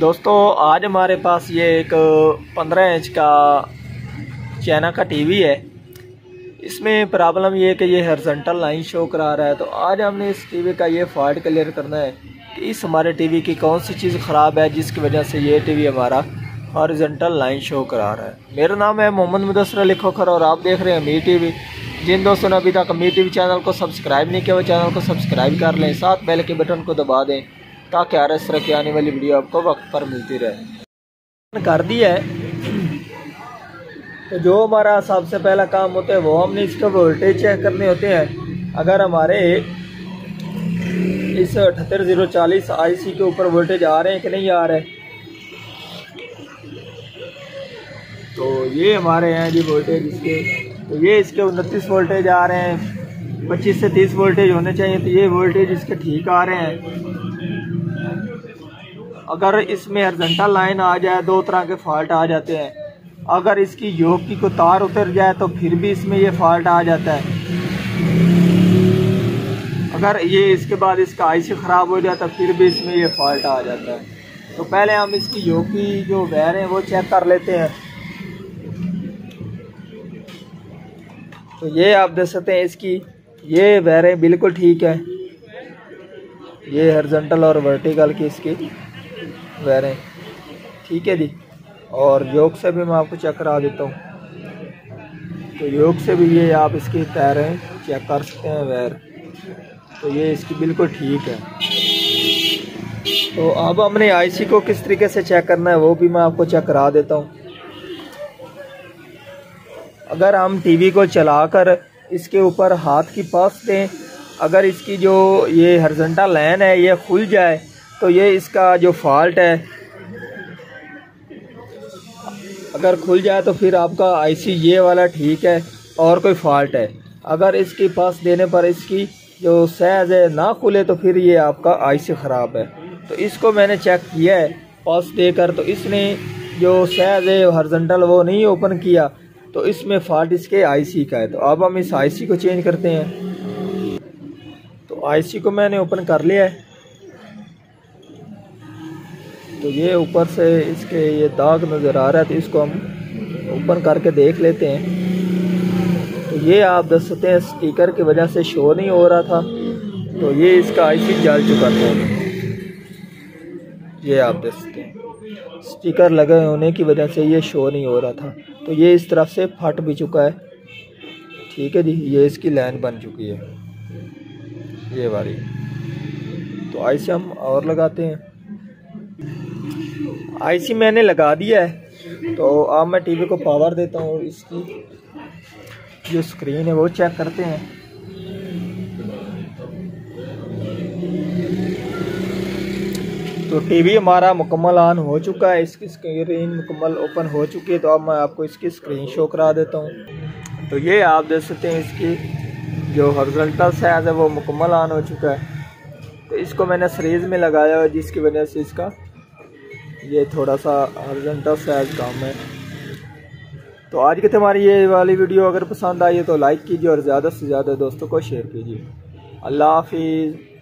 दोस्तों, आज हमारे पास ये एक 15 इंच का चाइना का टीवी है। इसमें प्रॉब्लम ये है कि ये हरजेंटल लाइन शो करा रहा है तो आज हमने इस टीवी का ये फॉल्ट क्लियर करना है कि इस हमारे टीवी की कौन सी चीज़ ख़राब है, जिसकी वजह से ये टीवी हमारा हॉरिजेंटल लाइन शो करा रहा है। मेरा नाम है मोहम्मद मुदसर लिखोखर और आप देख रहे हैं मी टीवी। जिन दोस्तों ने अभी तक मी टीवी चैनल को सब्सक्राइब नहीं किया, वो चैनल को सब्सक्राइब कर लें, साथ बेल के बटन को दबा दें। ताकि हर इस तरह की आने वाली वीडियो आपको वक्त पर मिलती रहे। कर दिया है। तो जो हमारा सबसे पहला काम होता है, वो हमने इसका वोल्टेज चेक करने होते हैं। अगर हमारे इस अठहत्तर ज़ीरो चालीस आई सी के ऊपर वोल्टेज आ रहे हैं कि नहीं आ रहे? तो ये हमारे हैं जी वोल्टेज इसके। तो ये इसके उनतीस वोल्टेज आ रहे हैं। पच्चीस से तीस वोल्टेज होने चाहिए तो ये वोल्टेज इसके ठीक आ रहे हैं। अगर इसमें हरघंटा लाइन आ जाए, दो तरह के फॉल्ट आ जाते हैं। अगर इसकी योग की को तार उतर जाए तो फिर भी इसमें ये फॉल्ट आ जाता है। अगर ये इसके बाद इसका आईसी ख़राब हो जाता फिर भी इसमें ये फॉल्ट आ जाता है। तो पहले हम इसकी योग की जो वैर है, वो चेक कर लेते हैं। तो ये आप देख सकते हैं इसकी, ये वैरें बिल्कुल ठीक है। ये हरजेंटल और वर्टिकल की इसकी। वैरें ठीक है जी। और योग से भी मैं आपको चेक करा देता हूँ। तो योग से भी ये आप इसकी पैरें चेक कर सकते हैं, वैर। तो ये इसकी बिल्कुल ठीक है। तो अब हमने आईसी को किस तरीके से चेक करना है, वो भी मैं आपको चेक करा देता हूँ। अगर हम टीवी को चलाकर इसके ऊपर हाथ की पास दें, अगर इसकी जो ये हरजंटा लाइन है, ये खुल जाए तो ये इसका जो फॉल्ट है, अगर खुल जाए तो फिर आपका आईसी ये वाला ठीक है, और कोई फॉल्ट है। अगर इसकी पास देने पर इसकी जो सहज है ना खुले तो फिर ये आपका आईसी ख़राब है। तो इसको मैंने चेक किया है पास देकर तो इसने जो सहज है हरजेंटल वो नहीं ओपन किया तो इसमें फॉल्ट इसके आईसी का है। तो अब हम इस आईसी को चेंज करते हैं। तो आईसी को मैंने ओपन कर लिया है। तो ये ऊपर से इसके ये दाग नज़र आ रहा है तो इसको हम ओपन करके देख लेते हैं। तो ये आप देख सकते हैं, स्टिकर की वजह से शो नहीं हो रहा था। तो ये इसका आईसी जल चुका था। ये आप देख सकते हैं, स्टिकर लगे होने की वजह से ये शो नहीं हो रहा था। तो ये इस तरफ़ से फट भी चुका है। ठीक है जी, ये इसकी लाइन बन चुकी है। ये वाली। तो आईसी हम और लगाते हैं। आईसी मैंने लगा दिया है। तो अब मैं टीवी को पावर देता हूँ, इसकी जो स्क्रीन है वो चेक करते हैं। तो टीवी हमारा मुकम्मल ऑन हो चुका है, इसकी स्क्रीन मुकम्मल ओपन हो चुकी है तो अब मैं आपको इसकी स्क्रीन शो करा देता हूँ। तो ये आप देख सकते हैं इसकी जो हॉरिजॉन्टल साइज़ है, वो मुकम्मल ऑन हो चुका है। तो इसको मैंने सीरीज़ में लगाया हुआ जिसकी वजह से इसका ये थोड़ा सा अर्जेंटल साइज़ काम है। तो आज की तुम्हारी ये वाली वीडियो अगर पसंद आई है तो लाइक कीजिए और ज़्यादा से ज़्यादा दोस्तों को शेयर कीजिए। अल्लाह हाफिज़।